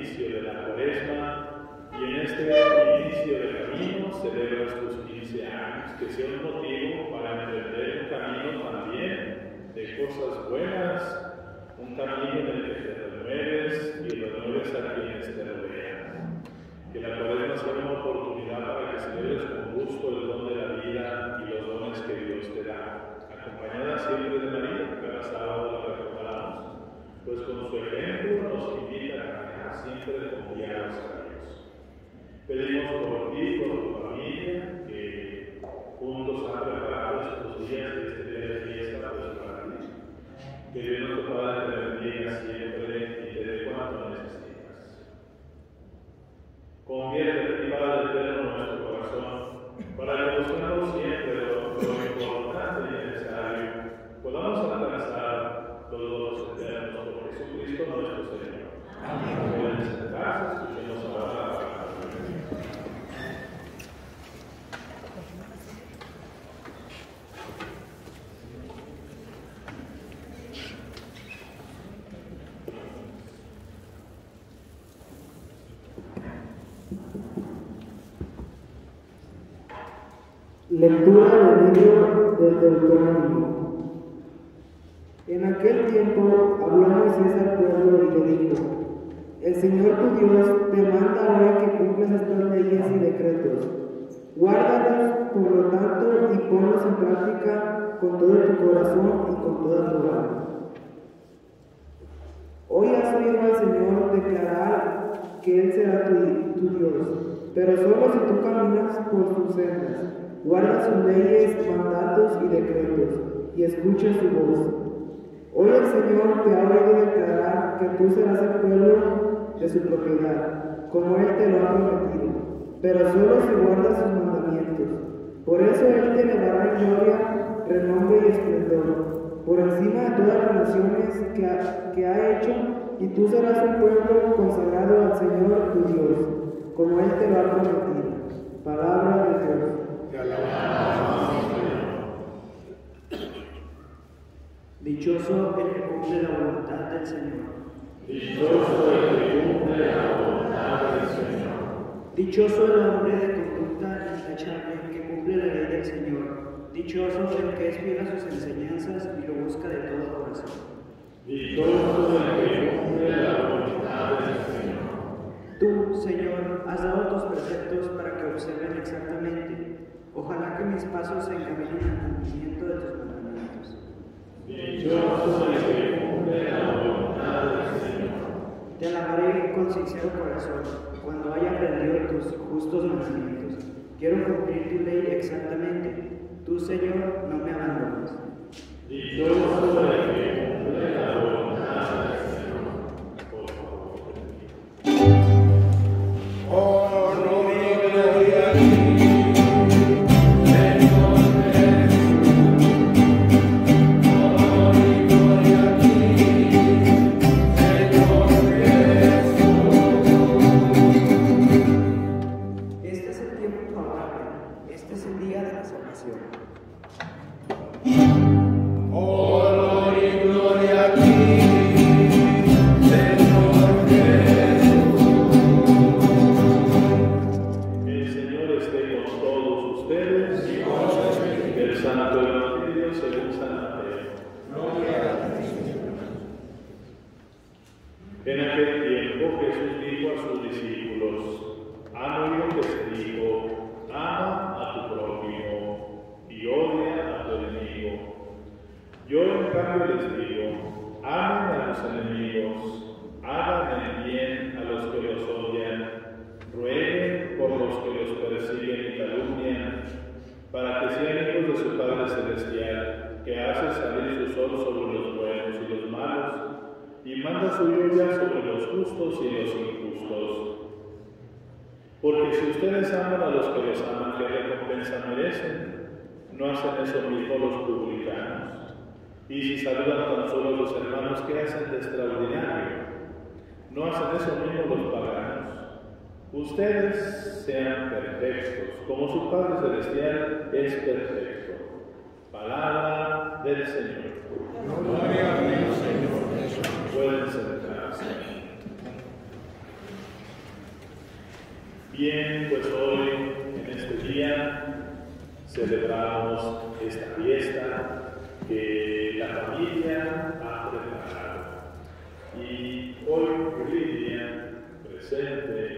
inicio de la cuaresma y en este inicio del camino celebras tus 15 años, que sea un motivo para emprender un camino también de cosas buenas, un camino en el que te renueves y renueves a quienes te rodean. Que la cuaresma sea una oportunidad para que celebres con gusto el don de la vida y los dones que Dios te da, acompañada siempre de María, cada sábado la recordamos, pues con su ejemplo nos siempre confiados a Dios. Pedimos por ti, por tu familia, que juntos han preparado estos días de este día de fiesta pues, para ti. Que Dios nuestro Padre te bendiga siempre y te dé cuanto necesitas. Convierte Lectura del libro del Deuteronomio. En aquel tiempo habló Moisés al pueblo y le dijo, Señor tu Dios te manda hoy que cumplas estas leyes y decretos. Guárdalos, por lo tanto, y ponlos en práctica con todo tu corazón y con toda tu alma. Hoy has oído al Señor declarar que Él será tu, tu Dios, pero solo si tú caminas por sus sendas, guardas sus leyes, mandatos y decretos, y escuchas su voz. Hoy el Señor te ha oído declarar que tú serás el pueblo de su propiedad, como Él te lo ha prometido, pero solo si guardas sus mandamientos. Por eso Él te elevará en gloria, renombre y esplendor por encima de todas las naciones que ha, que ha hecho, y tú serás un pueblo consagrado al Señor tu Dios, como Él te lo ha prometido. Palabra de Dios. Dichoso el que cumple la voluntad del Señor. Dichoso el que cumple la voluntad del Señor. Dichoso el hombre de conducta intachable que cumple la ley del Señor. Dichoso el que es fiel a sus enseñanzas y lo busca de todo corazón. Dichoso el que cumple la voluntad del Señor. Tú, Señor, has dado tus preceptos para que observen exactamente. Ojalá que mis pasos se encaminen al cumplimiento de tus mandamientos. Dichoso el que cumple la voluntad del Señor. Te alabaré con sincero corazón cuando haya aprendido tus justos mandamientos. Quiero cumplir tu ley exactamente. Tú, Señor, no me abandones. Dichoso Bien, pues hoy, en este día, celebramos esta fiesta que la familia ha preparado. Y hoy, Lidia, presente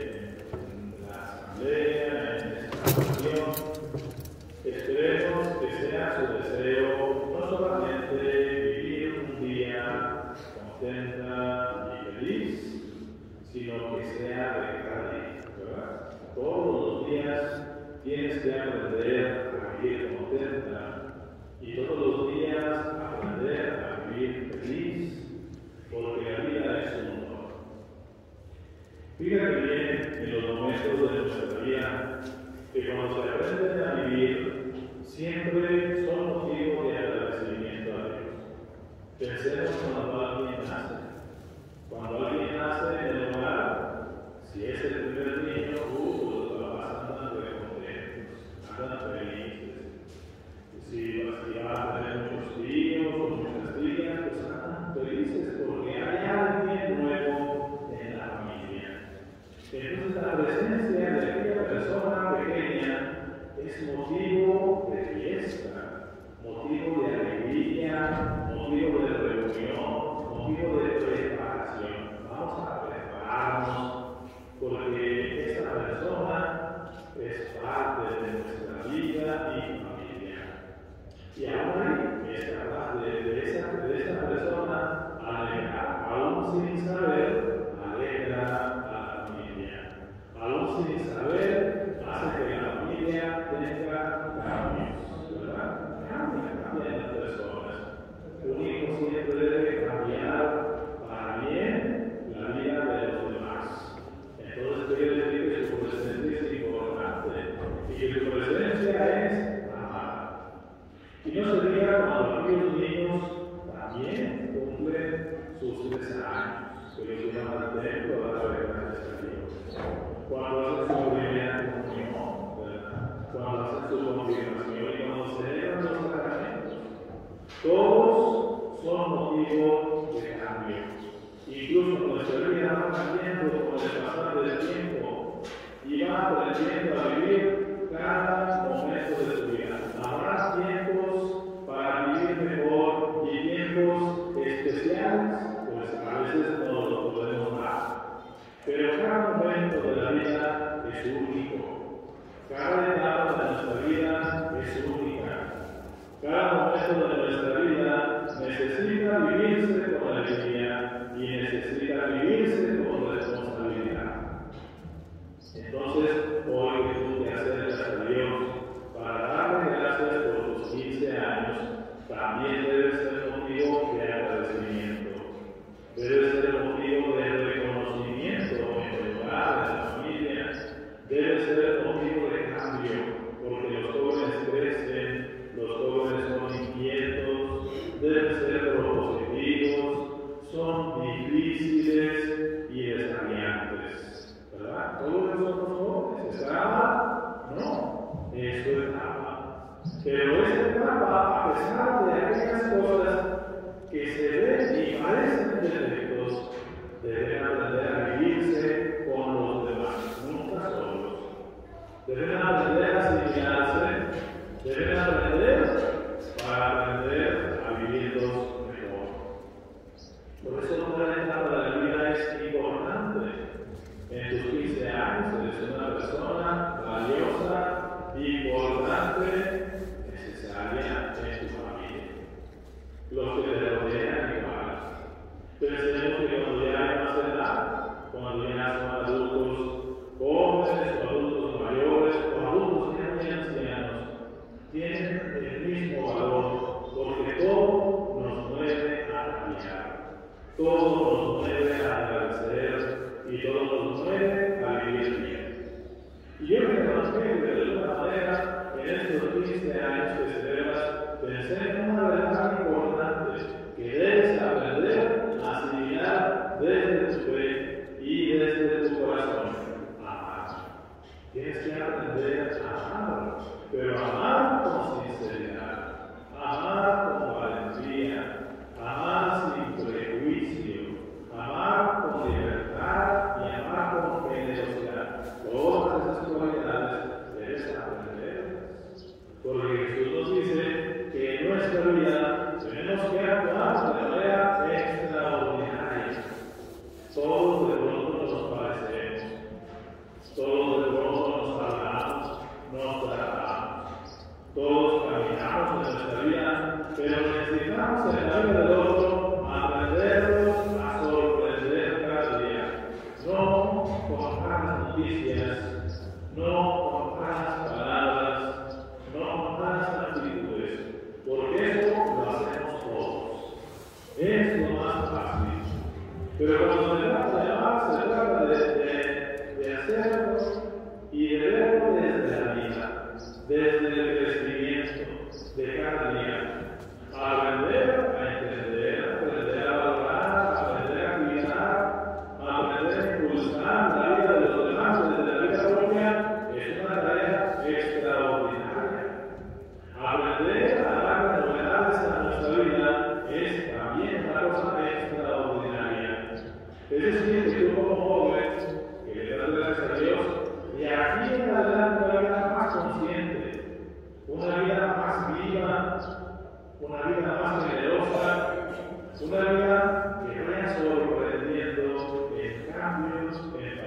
cambios. Eh,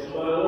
respeto. Son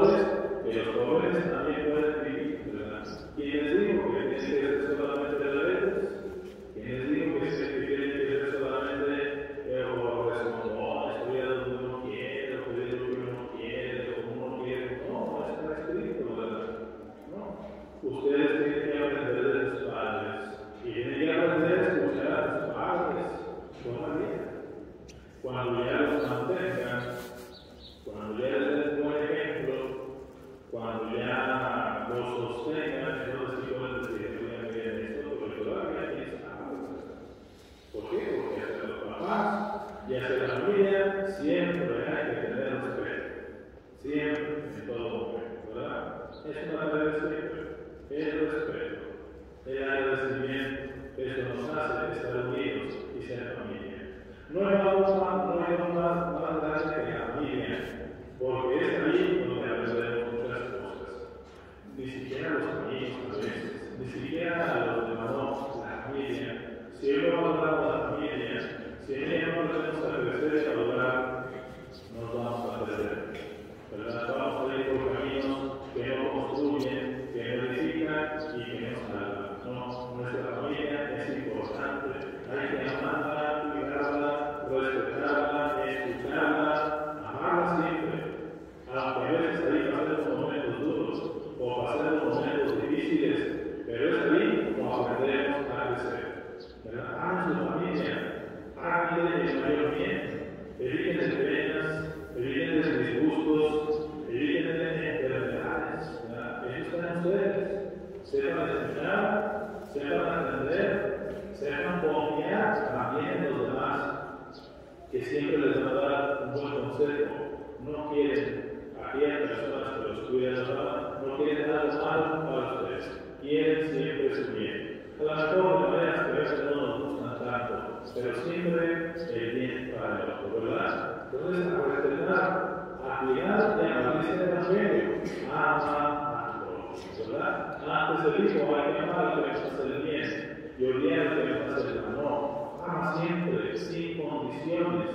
pero siempre el bien para el otro, ¿verdad? Entonces, a respetar, a cuidar y a agradecer el Evangelio, ama a todos, ¿verdad? Antes se dijo, hay que amar al que nos hace el bien y odiar que nos hace el mal. No, ama siempre, sin condiciones,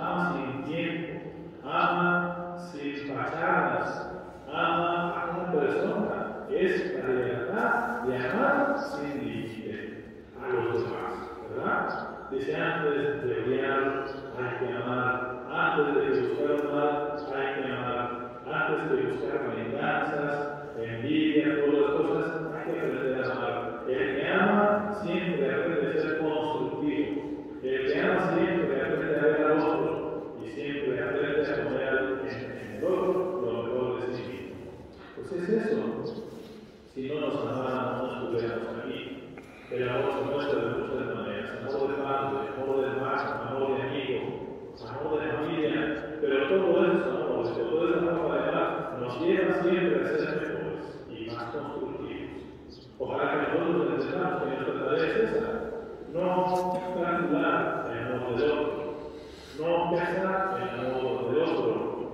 ama sin tiempo, ama sin fachadas, ama a una persona. Es la libertad de amar sin límite a los demás, ¿verdad? Dice antes de odiar hay que amar, antes de buscar mal hay que amar, antes de buscar venganzas, envidia, todas las cosas, hay que aprender a amar. El que ama siempre aprende a ser constructivo. El que ama siempre aprende a ver al otro y siempre aprende a poner en el otro lo mejor de sí mismo. Pues es eso. Si no nos amáramos, no estuviéramos aquí. El amor se muestra de muchas maneras. Amor de padre, amor de hermano, amor de amigo, amor de familia. Pero todo eso, amor, todo ese amor para demás, nos lleva siempre a ser mejores y más constructivos. Ojalá que nosotros entendamos que nuestra tarea es esa. No calcular el amor del otro. No pensar en amor del otro.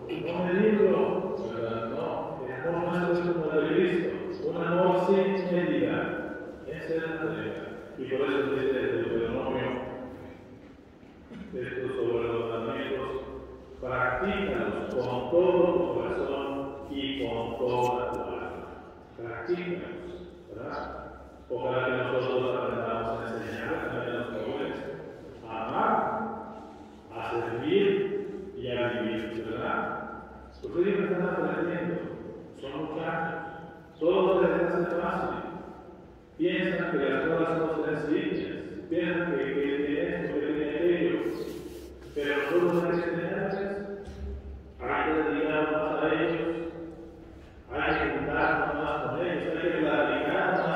No medirlo, ¿verdad? No. El amor nuestro es como de Cristo. Un amor sin medida. Esa es la tarea. Y por eso dice el Deuteronomio, estos sobre los mandamientos, practícalos con todo tu corazón y con toda tu alma. Practícalos, ¿verdad? Ojalá que nosotros aprendamos a enseñar también a los jóvenes a amar, a servir y a vivir, ¿verdad? Porque ellos están aprendiendo, son muchachos, todo les hace fácil. Piensan que las cosas son sencillas, piensan que, que esto, que tiene aquello, pero nosotros hay que enseñarles, hay que dedicarnos más a ellos, hay que juntarnos más con ellos, hay que platicar más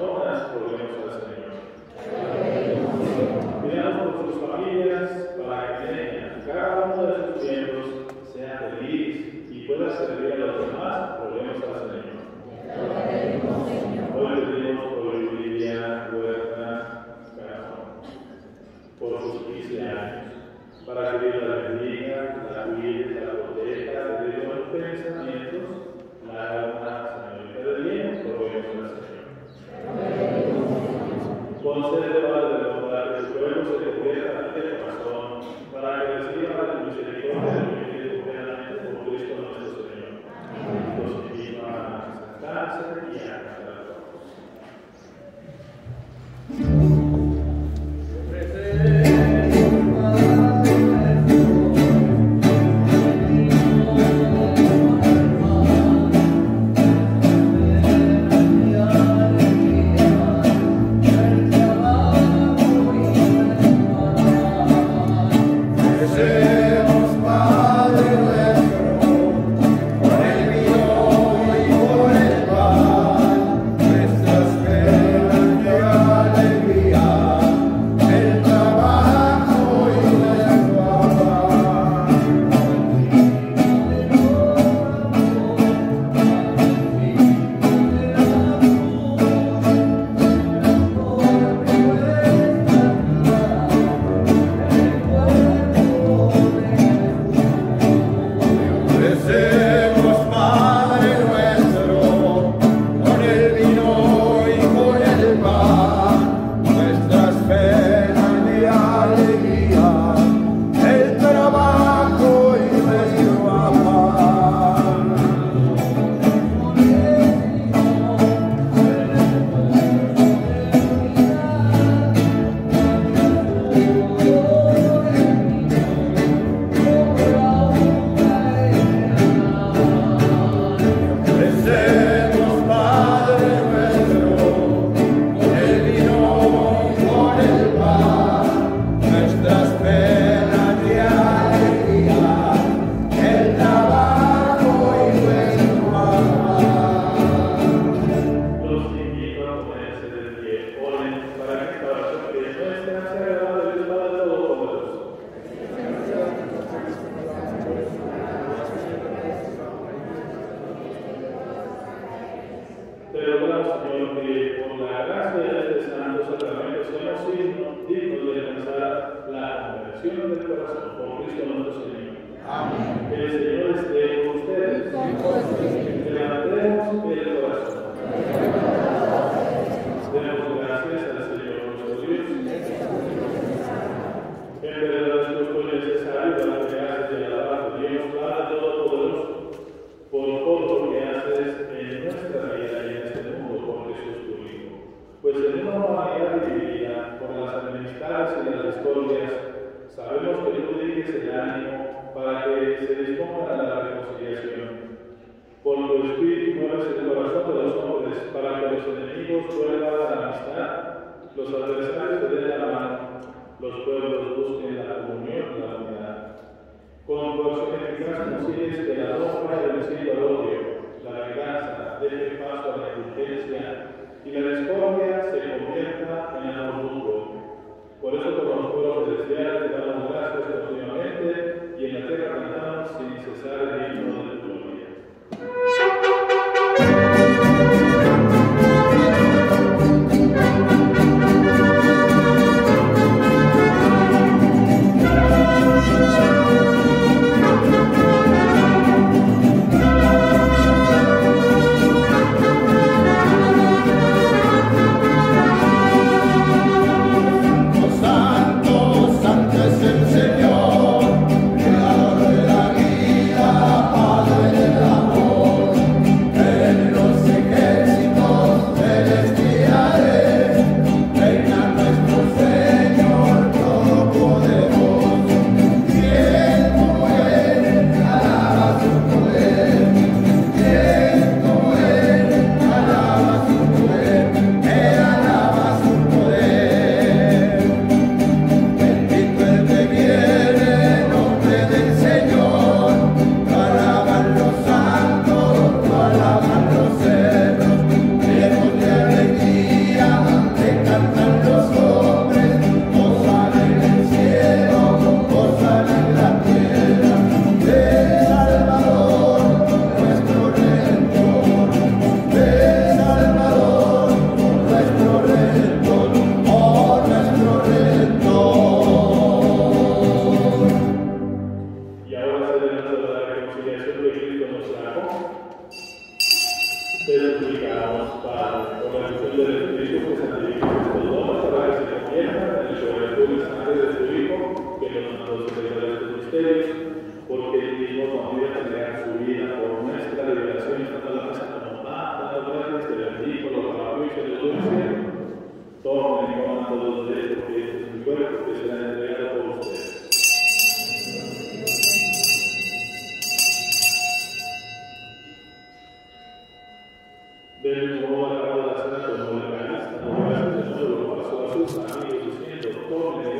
Lord. deudas, sino que por la gracia de este santo sacramento somos dignos de alcanzar la conversión del corazón por Cristo nuestro Señor. Amén. Que el Señor esté con ustedes. Y con ustedes. Levantemos el corazón. hombres, para que los enemigos vuelvan la amistad, los adversarios se den la mano, los pueblos busquen la comunión, la unidad. Con vuestro eficaz consigues que la honra reciba el odio, la venganza deje paso a la injusticia y la discordia se convierta en el orgullo. Por eso con los pueblos celestiales te damos gracias continuamente y en la tierra cantamos sin cesar el himno Dios,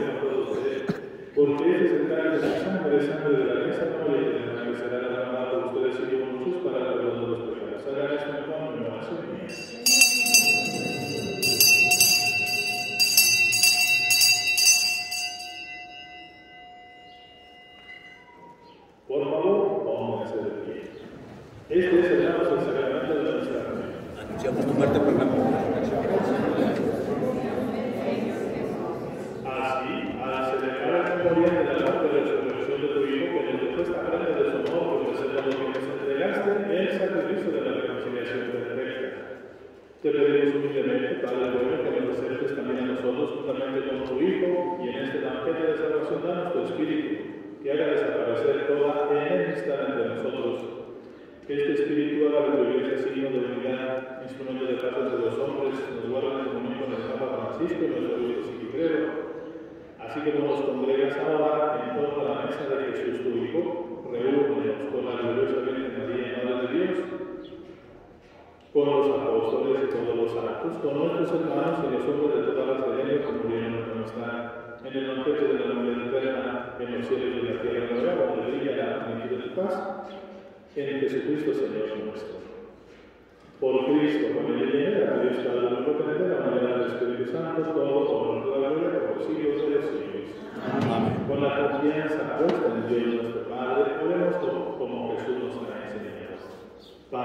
Sancta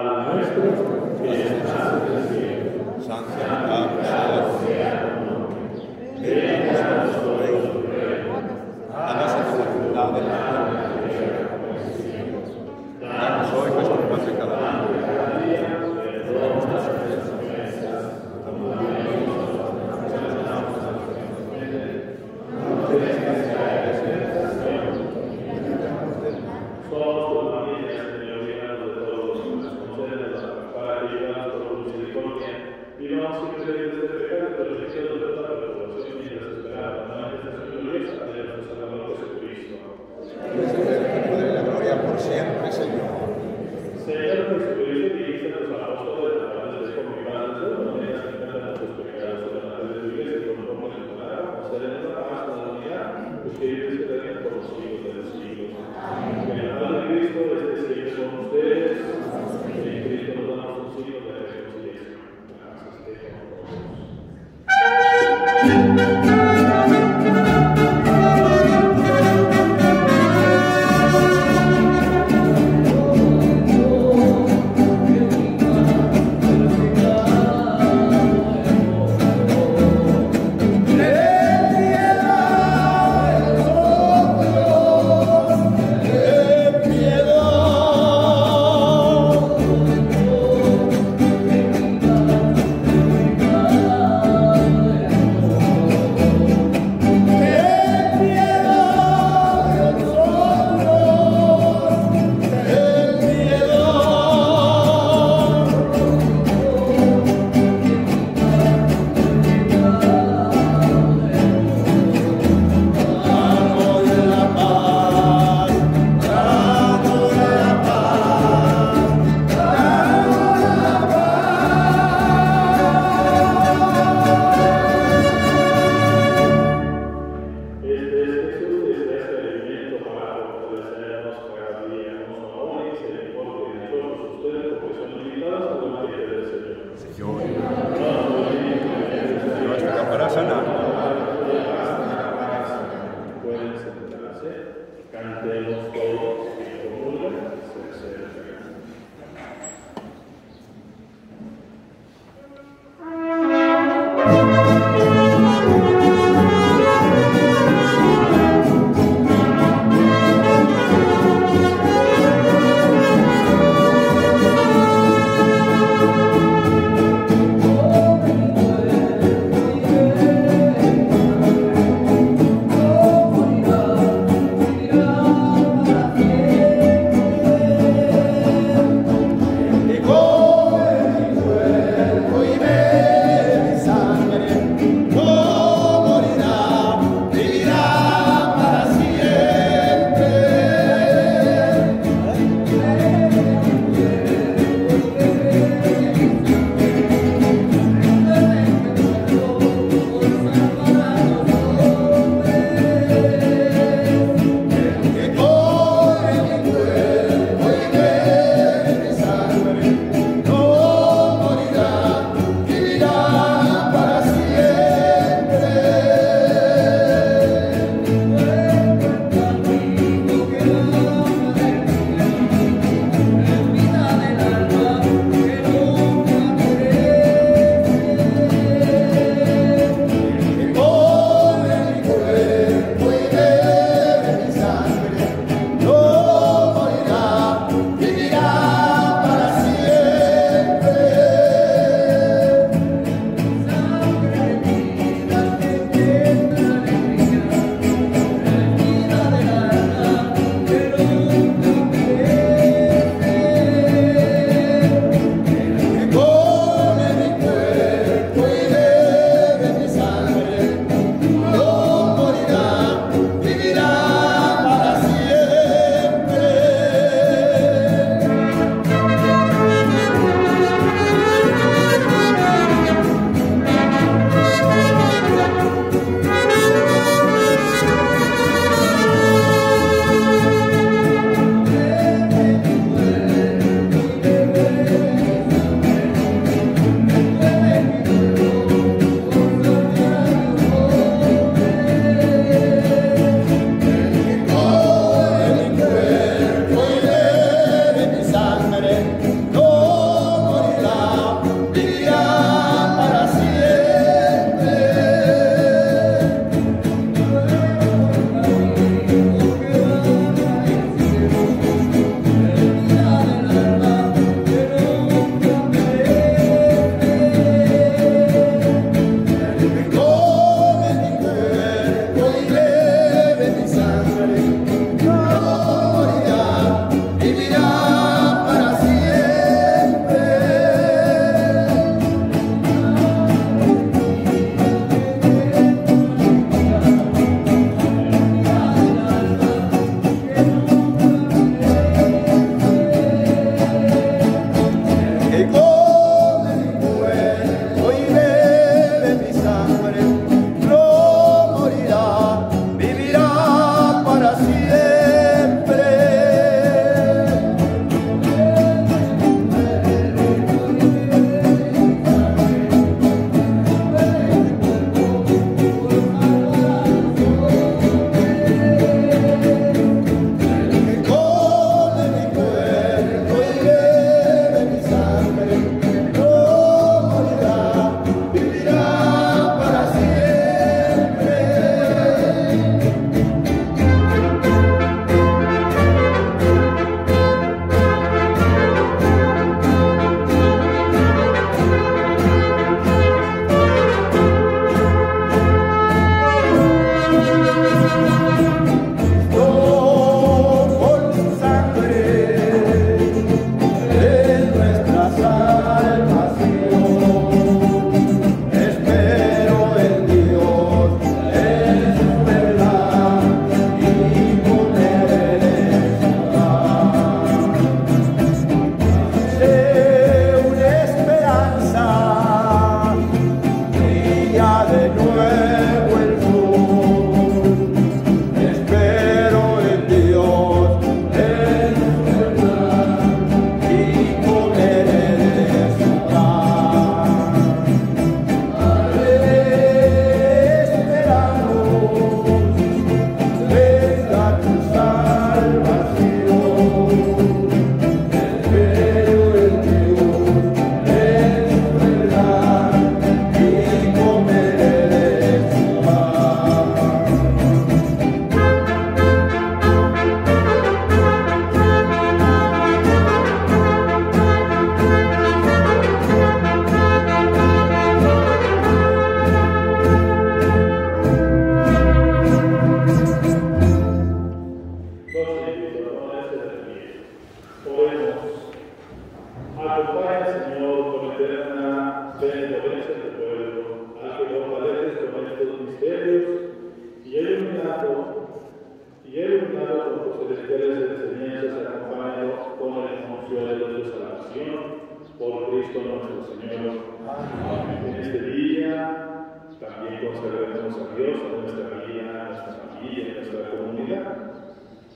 Sancta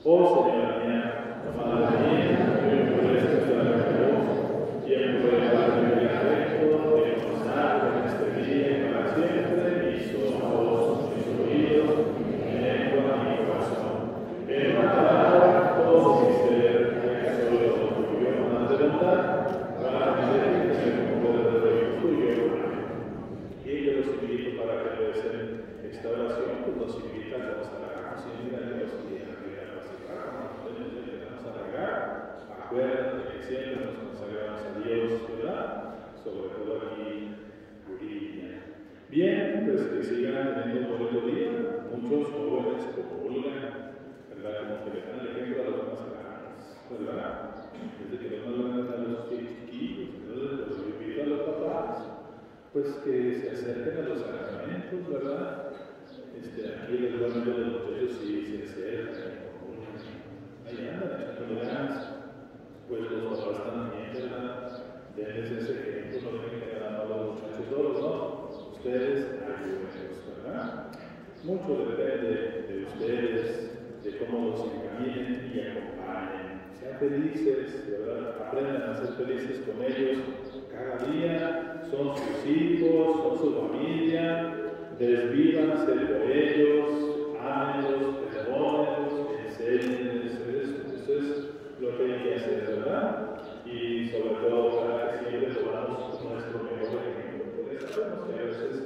Ouça, senhor a palavra. Desvívanse por ellos, ámenlos, perdónenlos, enséñenles, eso es lo que hay que hacer, ¿verdad? Y sobre todo para que siempre tomamos nuestro mejor ejemplo, porque sabemos que a veces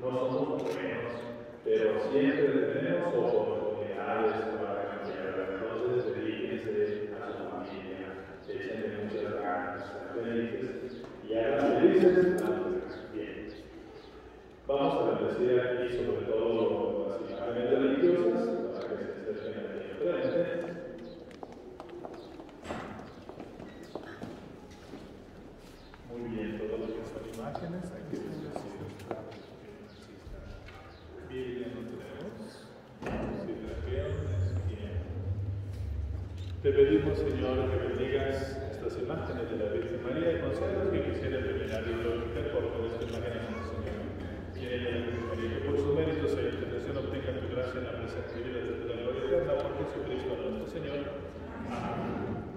no somos buenos, pero siempre tenemos oportunidades para cambiar, entonces dedíquense a su familia, échenle muchas ganas, sean felices y hagan felices a. Vamos a bendecir aquí sobre todo las imágenes religiosas para que se acerquen aquí enfrente. Muy bien, que son imágenes, que bendecirlos. Biblia no tenemos, bien. Te pedimos, Señor, que bendigas estas imágenes de la Virgen María y concedas que quisiera terminar glorificar por estas imágenes, Señor. Y en ella, Virgen María, que por sus méritos e intercesión obtenga tu gracia en la presencia y vida de la gloria eterna por Jesucristo nuestro Señor. Amén.